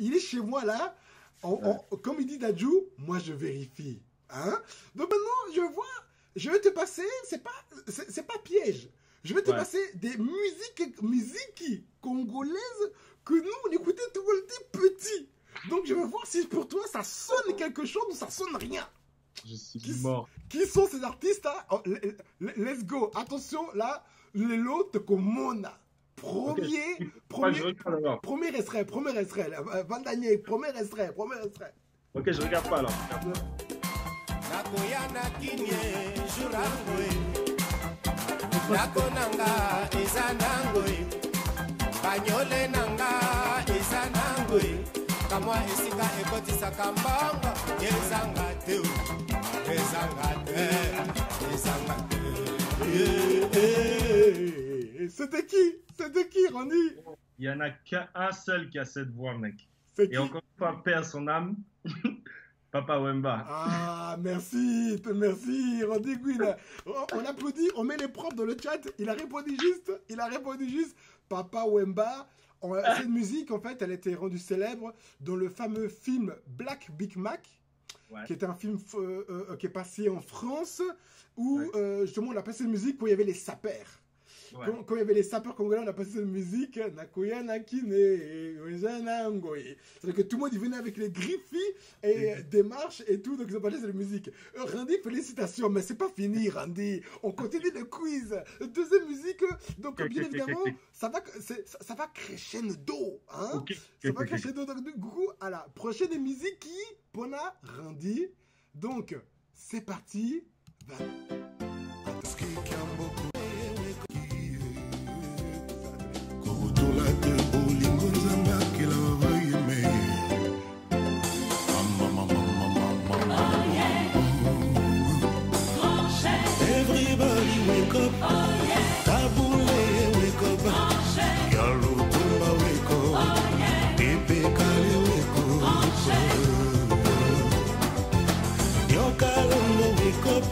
il est chez moi là. On- on- comme il dit Dadju, moi je vérifie. Hein Donc maintenant, je vois, je vais te passer, c'est pas, c'est pas piège. Je vais te Ouais. passer des musiques, musiques congolaises que nous on écoutait tout le temps petit. Donc je vais voir si pour toi ça sonne quelque chose ou ça sonne rien. Je suis Qui- mort. Qui sont ces artistes là Oh, le- le- Let's go. Attention là, Lelo Tokomona. Premier, Moi, premier, je regarde alors. premier extrait, premier extrait. Van Daniel, premier extrait, premier extrait. Ok, je regarde pas alors. nakoya na kinie jour yango ndako na nga eza nango banyole na nga eza nango kamwa esika ekotisaka mbongo ezanga te o. ezanga te ezanga te eh, C'était qui? C'était qui, Randy Il y en a qu'un seul qui a cette voix, mec. Et encore une fois, paix à son âme. Papa Wemba. Ah, merci, merci, Randy Gwyn. On, on applaudit, on met les profs dans le chat. Il a répondu juste, il a répondu juste. Papa Wemba. Cette musique, en fait, elle a été rendue célèbre dans le fameux film Black Big Mac, Ouais. qui est un film euh, euh, qui est passé en France, où Ouais. euh, justement on a passé cette musique où il y avait les sapeurs. Ouais. Quand, quand il y avait les sapeurs congolais, on a passé cette musique. Nakoya Nakine. C'est-à-dire que tout le monde il venait avec les griffis et des marches et tout, donc ils ont passé cette musique. Euh, Randy, félicitations, mais c'est pas fini, Randy. On continue le quiz. Deuxième musique, donc bien évidemment, ça va, ça, ça va crescendo, hein. Ça va crescendo. Donc, du coup, à la prochaine musique qui, Pona Randy. Donc, c'est parti. Va- wake up. Tabule, wake up. Wake up. Wake up.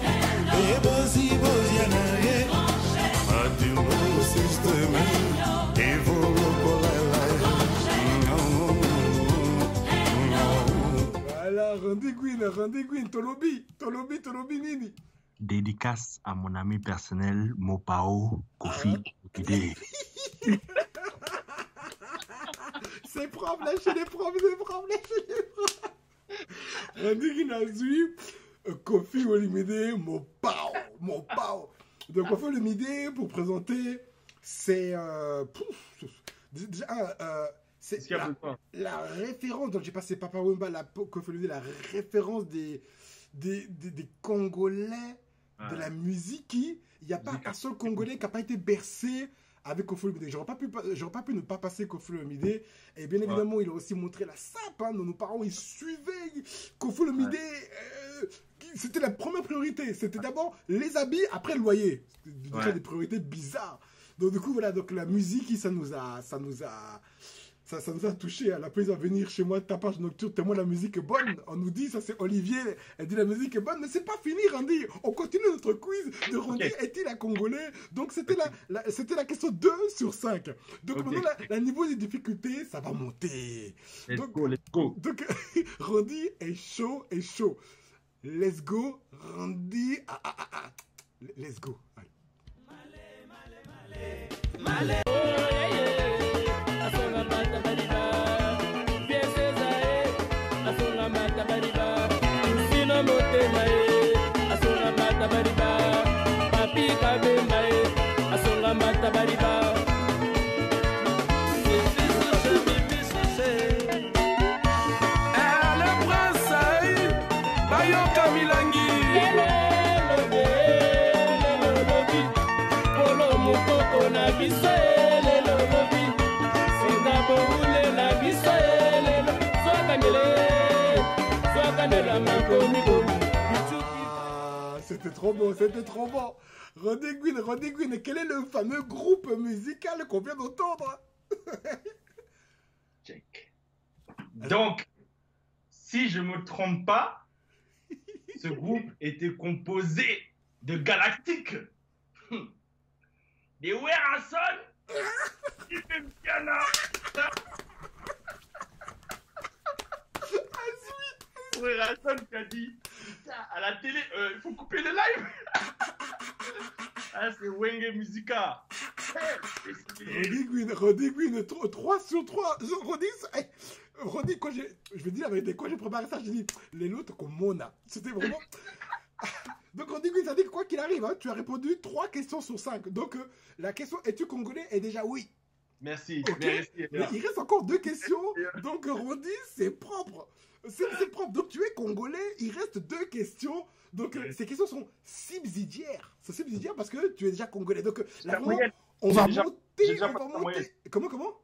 Rendez-guin, rendez-guin, Tolobi, Tolobi, Tolobi, Nini. Dédicace à mon ami personnel Mopao Kofi Okide. C'est propre, lâchez les profs, c'est propre, lâchez les profs. Randy euh, Kofi Olumide, Mopao, Mopao. Donc, Kofi Olumide, pour présenter, c'est. Euh, déjà, euh, c'est y a la, référence, donc j'ai passé Papa Wemba, la Kofi Olumide, la référence des, des, des, des Congolais de la musique qui il n'y a pas un seul Congolais qui n'a pas été bercé avec Olomide. J'aurais pas pu, pas- pu ne pas passer Olomide. Et bien évidemment, il a aussi montré la sape. Hein. Nos, parents, ils suivaient Olomide. euh, C'était la première priorité. C'était d'abord les habits, après le loyer. C'était déjà Ouais. des priorités bizarres. Donc du coup, voilà, donc la musique, ça nous a, ça nous a, ça, ça nous a touché. Elle a pris à venir chez moi, tapage nocturne, tellement la musique est bonne. On nous dit, ça c'est Olivier, elle dit la musique est bonne, mais c'est pas fini, Randy. On continue notre quiz de Randy, est-il un Congolais? Donc c'était la, la- c'était la question 2 sur 5. Donc maintenant, la, la niveau de difficulté, ça va monter. Let's Donc- go, let's go. Donc Randy est chaud, est chaud. Let's go, Randy. Ah, ah, ah, ah. Let's go. Allez. asonga c'était trop bon, c'était trop bon. Rodé Gwyn, quel est le fameux groupe musical qu'on vient d'entendre? Check. Donc, si je me trompe pas, ce groupe était composé de Galactique, des Werason, Stephen Piana. Frère Hassan qui a dit à la télé, euh, il faut couper le live. ah, c'est Wenge Musica. Roddy Gwyn, 3 sur 3. Roddy, hey, Roddy, quand j'ai, je vais dire la vérité, quand j'ai préparé ça, j'ai dit, les lots comme Mona. C'était vraiment. Donc Roddy Gwyn, ça dit quoi qu'il arrive, hein, tu as répondu 3 questions sur 5. Donc euh, la question es-tu congolais? Est déjà oui. Merci, Ok. merci. Mais il reste encore deux questions. Donc Roddy, c'est propre. C'est propre. Donc tu es congolais, il reste deux questions. Donc ces questions sont subsidiaires. C'est subsidiaire parce que tu es déjà congolais. Donc là, on J'ai va monter, on va monter. Comment, comment?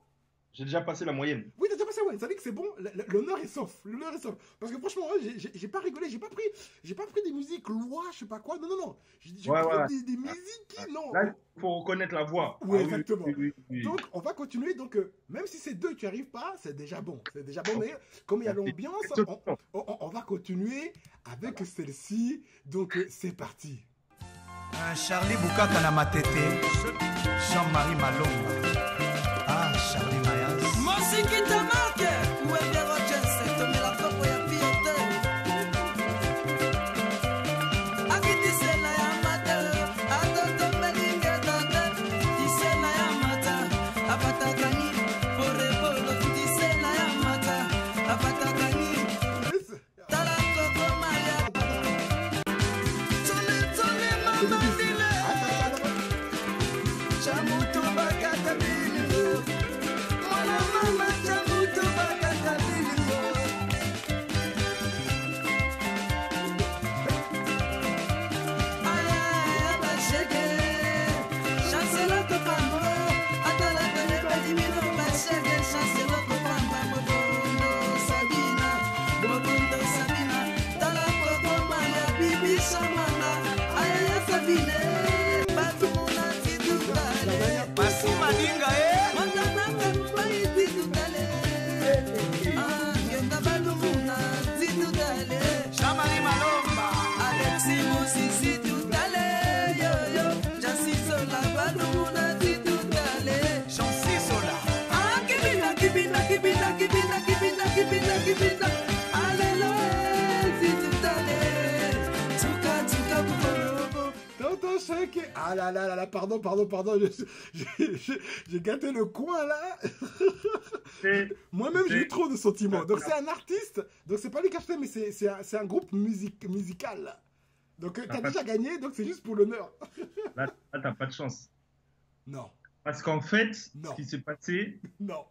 J'ai déjà passé la moyenne. Oui, t'as déjà passé, ouais. Ça dit que c'est bon. L'honneur est sauf. L'honneur est sauf. Parce que franchement, ouais, j'ai- pas rigolé. J'ai pas pris, j'ai pas pris des musiques loi, je sais pas quoi. Non, non, non. J'ai Ouais, pris ouais. des, des musiques qui, non. Là, il faut reconnaître la voix. Oui, Ah exactement. oui, oui, oui. Donc, on va continuer. Donc, euh, même si c'est deux, tu arrives pas, c'est déjà bon. C'est déjà bon. Mais comme il y a l'ambiance, on, on- on- on va continuer avec celle-ci. Donc, euh, c'est parti. Un Charlie matete Jean-Marie Malonga Ah là là là là, pardon, pardon, pardon. J'ai gâté le coin là. Moi-même, j'ai eu trop de sentiments. Donc, c'est un artiste. Donc, c'est pas lui qui a acheté, mais c'est un, un groupe musique, musical. Donc, euh, t'as déjà gagné, donc c'est juste pour l'honneur. Là, là, t'as pas de chance. Non, Parce qu'en fait, Non. ce qui s'est passé, non.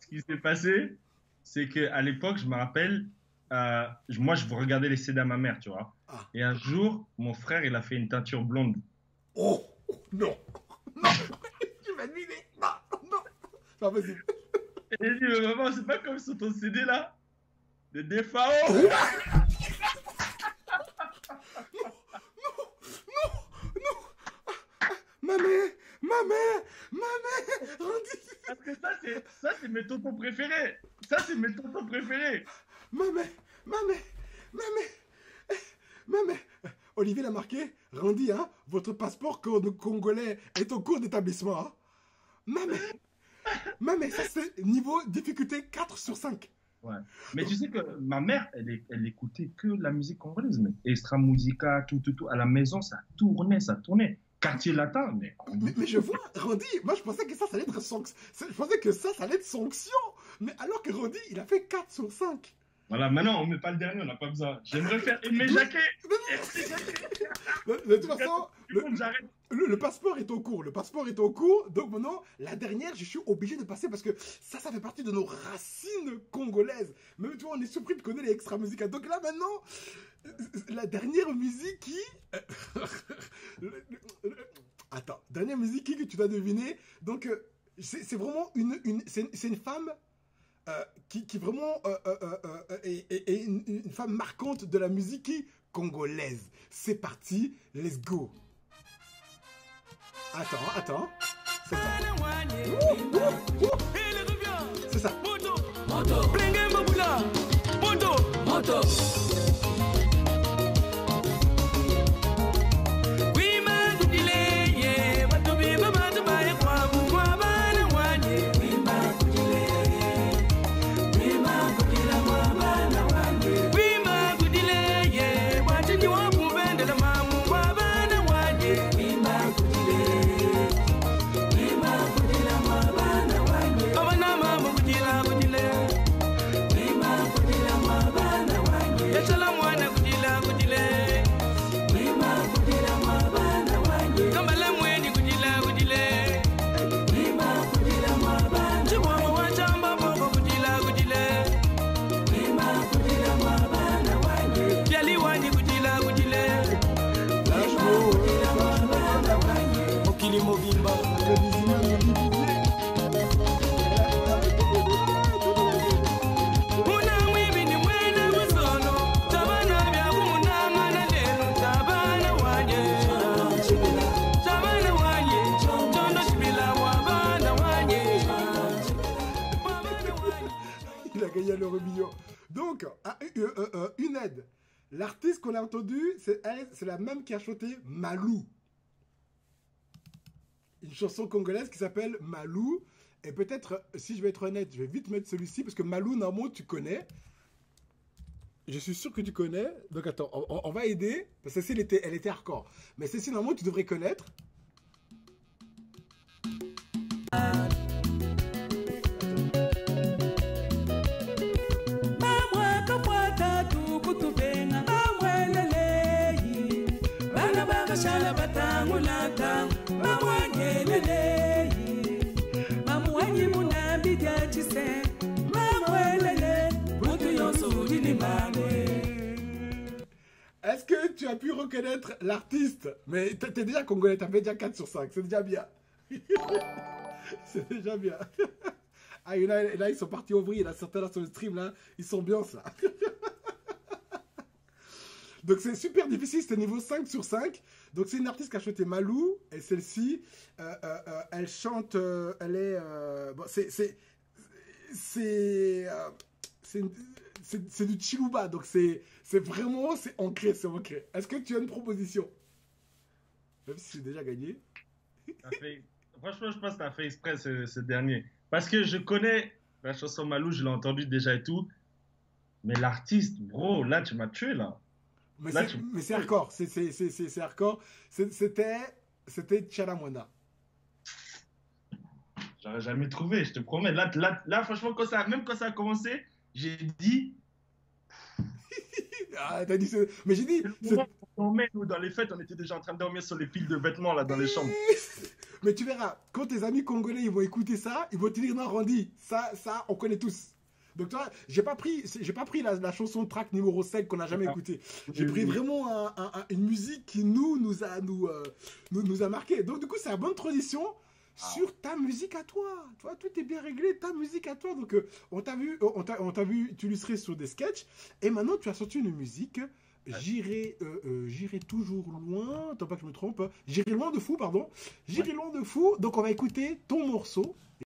ce qui s'est passé, c'est que à l'époque, je me rappelle, euh, moi, je regardais les CD à ma mère, tu vois. Ah. Et un jour, mon frère, il a fait une teinture blonde. Oh, non. Non. Tu vas deviner. Non, non. C'est pas possible. Dit, mais maman, c'est pas comme sur ton CD là, de DFAO. Ma mère, ma mère, ma mère. Randy, Parce que ça, c'est, ça, c'est mes tontons préférés. Ça, c'est mes tontons préférés. ma mère, ma mère, ma mère. Ma mère. Olivier l'a marqué. Randy, hein, votre passeport co- congolais est en cours d'établissement. Hein. Ma mère. Ma mère, ça c'est niveau difficulté 4 sur 5. Mais tu sais que ma mère, elle, elle écoutait que la musique congolaise, mais extra musica, tout, tout, tout. À la maison, ça tournait, ça tournait. Quartier latin, mais. Mais, mais je vois, Randy, moi je pensais que ça, ça allait être sanction. Je pensais que ça, ça allait être sanction. Mais alors que Randy, il a fait 4 sur 5. Voilà, maintenant, on met pas le dernier, on n'a pas besoin. J'aimerais faire Aimé Jacquet. De, de toute façon, le, J'arrête. le- le passeport est au cours. Le passeport est au cours. Donc maintenant, la dernière, je suis obligé de passer parce que ça, ça fait partie de nos racines congolaises. Même toi, on est surpris de connaître les extra musicales. Donc là, maintenant, euh, la dernière musique qui. le- le- Attends, dernière musique qui que tu vas deviner. Donc, euh, c'est vraiment une. une c'est c'est une femme. Euh, qui, vraiment euh, euh, est, une femme marquante de la musique congolaise. C'est parti, let's go. Attends, attends. Trop mignon. Donc, une aide. L'artiste qu'on a entendu, c'est la même qui a chanté Malou. Une chanson congolaise qui s'appelle Malou. Et peut-être, si je vais être honnête, je vais vite mettre celui-ci parce que Malou, normalement, tu connais. Je suis sûr que tu connais. Donc attends, on, va aider. Parce que Cécile était, elle était hardcore. Mais Cécile, normalement, tu devrais connaître. Est-ce que tu as pu reconnaître l'artiste? Mais t'es déjà congolais, t'as déjà 4 sur 5, c'est déjà bien. c'est déjà bien. ah, là, ils sont partis au là, certains là sur le stream, là, ils sont bien, ça. Donc c'est super difficile, c'était niveau 5 sur 5. Donc c'est une artiste qui a chanté Malou, et celle-ci, euh, euh, euh, elle chante, elle est... bon, c'est... C'est... C'est... c'est- du chiluba, donc c'est vraiment, c'est ancré, c'est ancré. Est-ce que tu as une proposition? Même si c'est déjà gagné. Fait- Franchement, je pense que tu as fait exprès ce, ce dernier. Parce que je connais la chanson Malou, je l'ai entendue déjà et tout. Mais l'artiste, bro, là, tu m'as tué, là. Mais c'est tu- hardcore, c'est hardcore. C'était Chalamwana. J'aurais jamais trouvé, je te promets. Là, là, là franchement, quand ça, même quand ça a commencé, j'ai dit. Ah, t'as dit Mais j'ai dit... Dormait, nous, dans les fêtes, on était déjà en train de dormir sur les piles de vêtements, là, dans les chambres. Mais tu verras, quand tes amis congolais ils vont écouter ça, ils vont te dire non Randy, ça, ça, on connaît tous. Donc toi, j'ai pas pris, j'ai pas pris la, la chanson track numéro 5 qu'on n'a jamais Ah. écoutée. J'ai Oui, pris oui. vraiment un- un- un- une musique qui nous, nous a, nous, euh, nous, nous a marqué. Donc du coup, c'est la bonne transition Ah. sur ta musique à toi. Toi, tout est bien réglé, ta musique à toi. Donc euh, on t'a vu, on t'a, vu t'illustrer sur des sketchs, et maintenant tu as sorti une musique. J'irai, euh, euh, j'irai toujours loin. Attends pas que je me trompe. J'irai loin de fou, pardon. J'irai loin de fou. Donc on va écouter ton morceau.